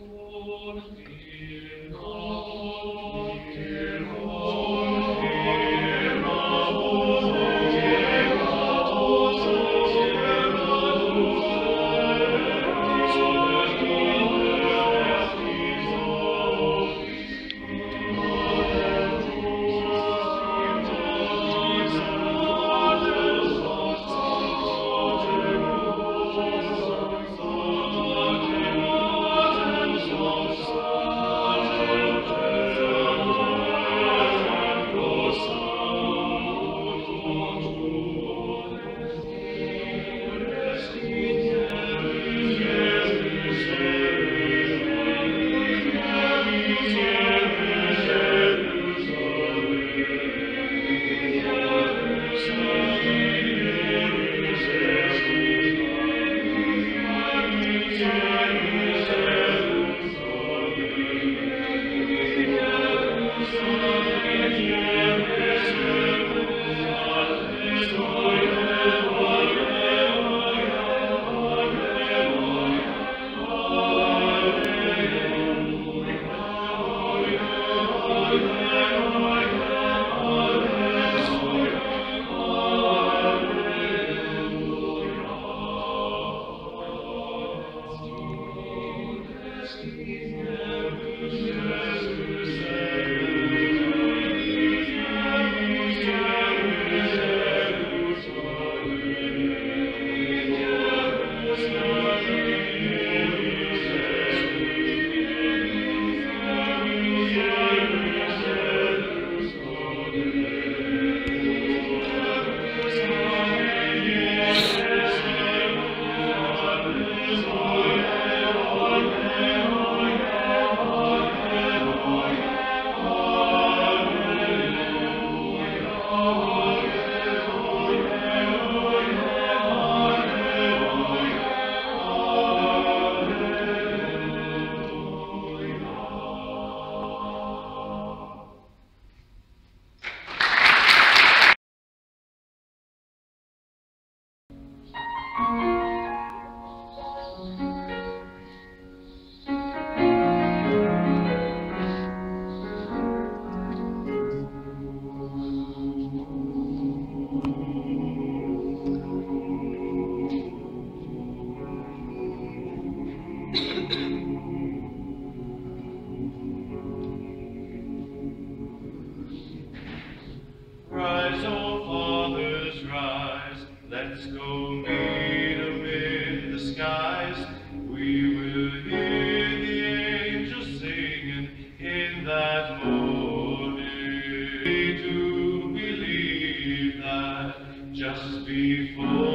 Rise, just before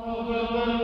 Oh,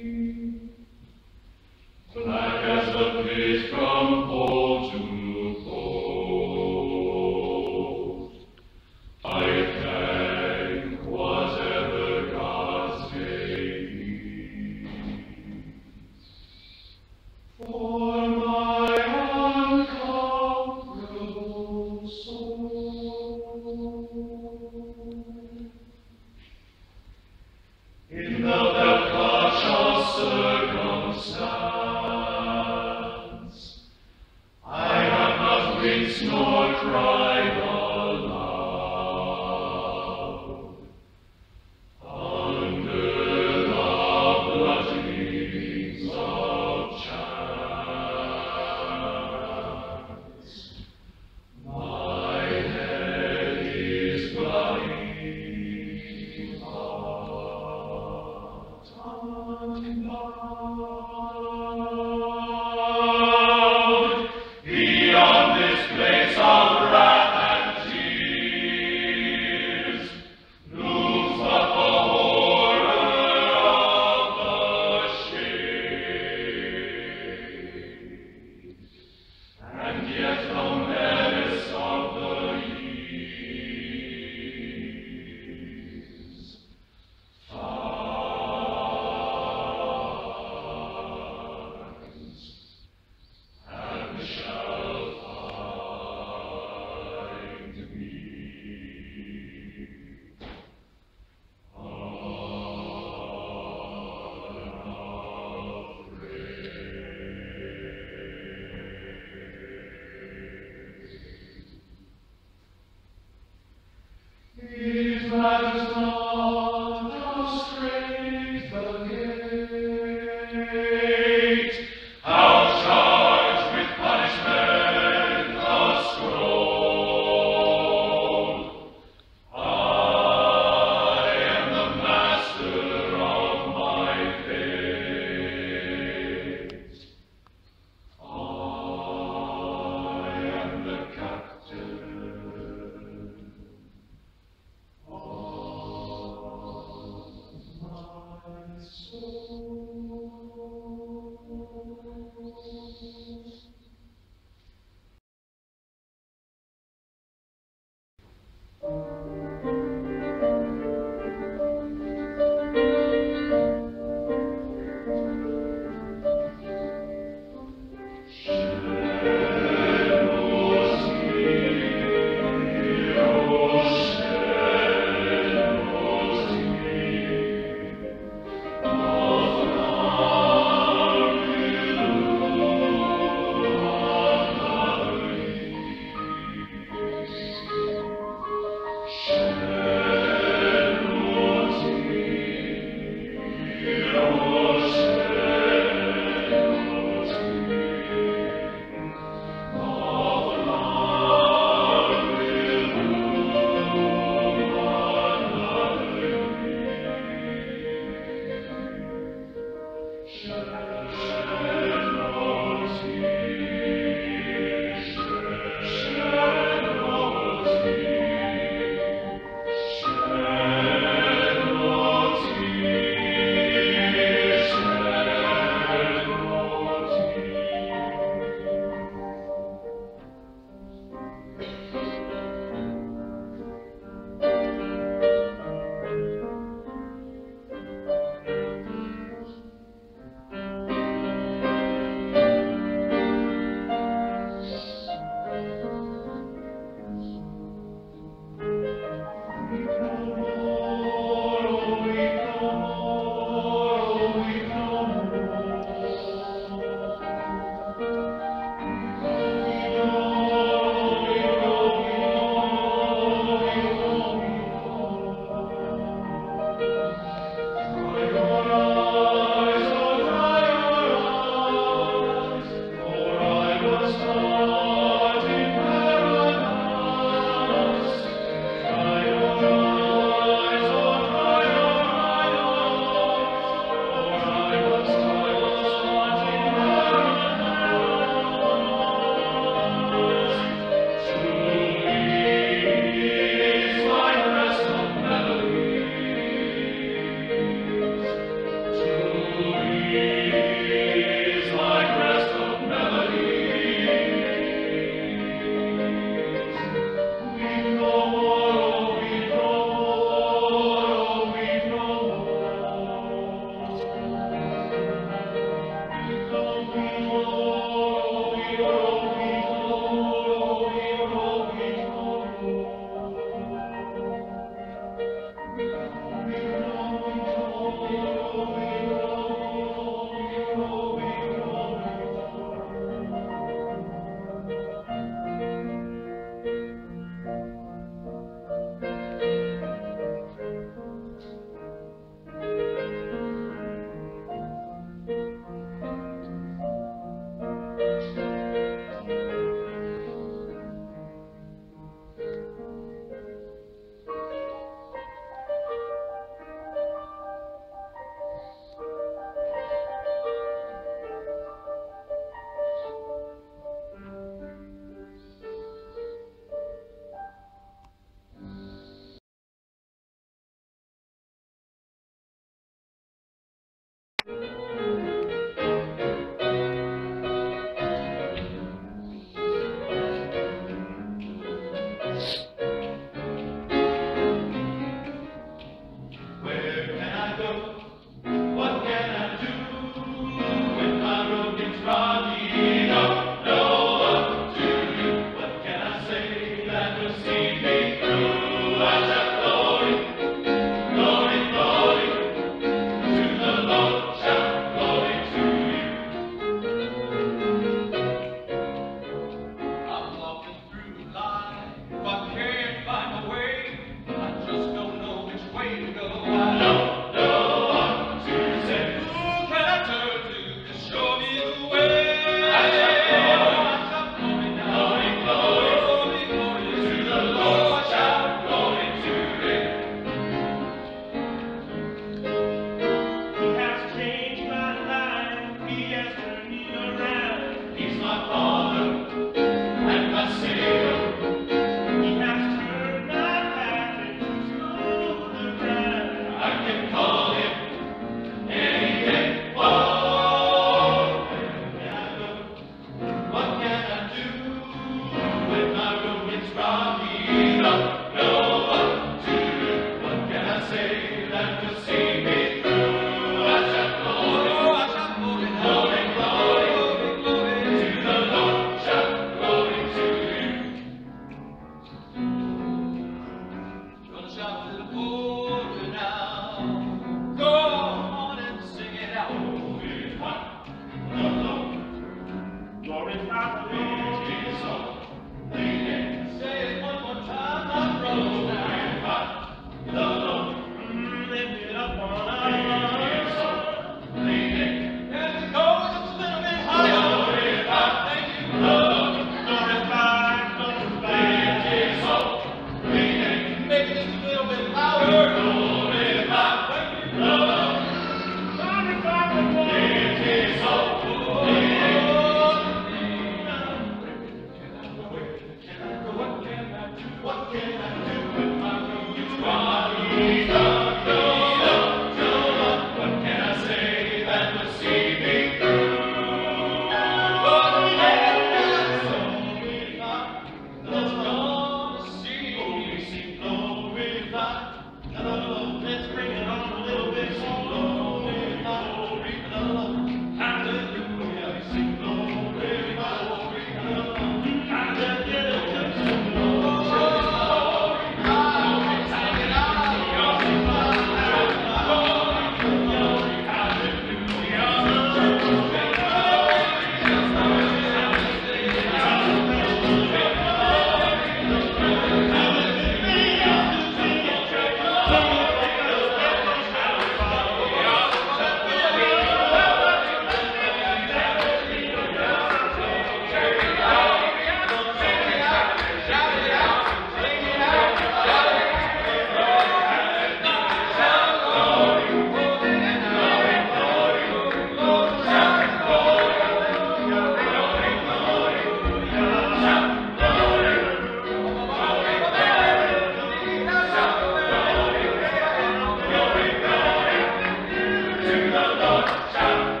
Shout.